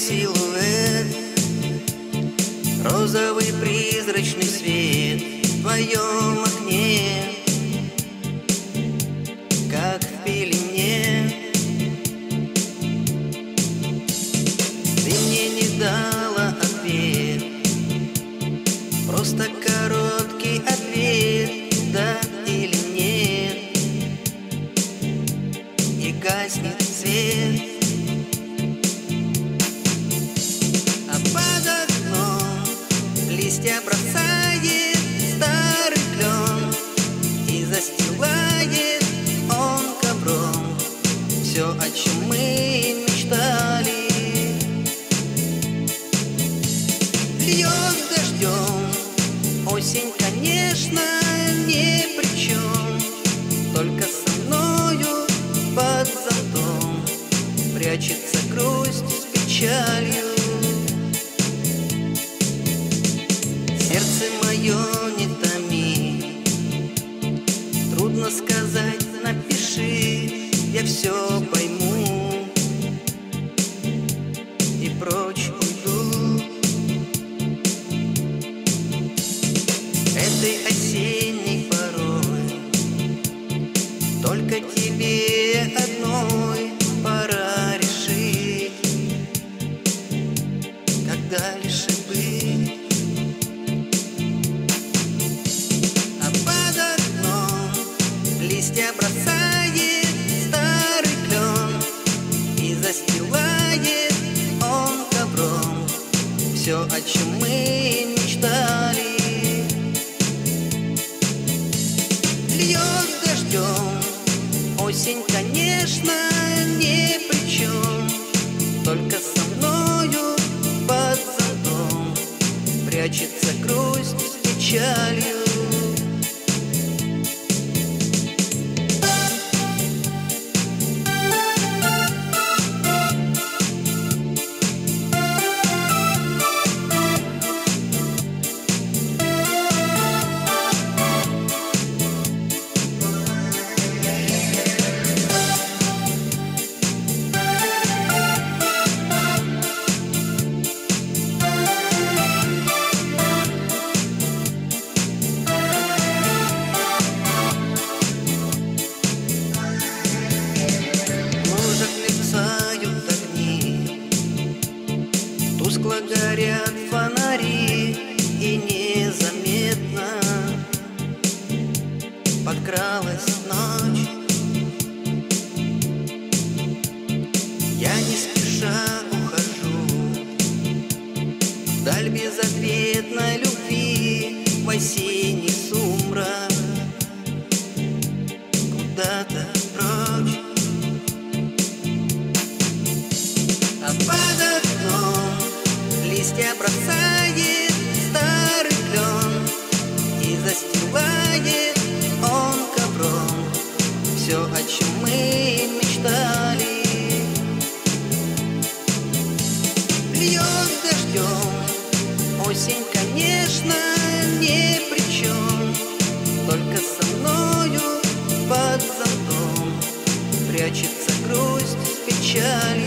силуэт. Розовый призрачный свет в твоем окне. Как в пелене. Ты мне не дала ответ. Просто короткий ответ Да или нет. И гаснет свет листья бросает старый клен. И застилает он ковром Все, о чем мы мечтали. Льет дождем Осень, конечно, ни при чем Только со мною под зонтом Прячется грусть с печалью Мое не томи. Трудно сказать, листья бросает старый клен И застилает он ковром Все, о чем мы мечтали. Льет дождем Осень, конечно, ни при чем Только со мною под зонтом Прячется грусть с печалью Подкралась ночь. Я не спеша ухожу Вдаль безответной любви В осенний сумрак. Куда-то прочь. А под окном листья бросает Все, о чем мы мечтали. Льет дождем Осень, конечно, ни при чем Только со мною под зонтом Прячется грусть с печалью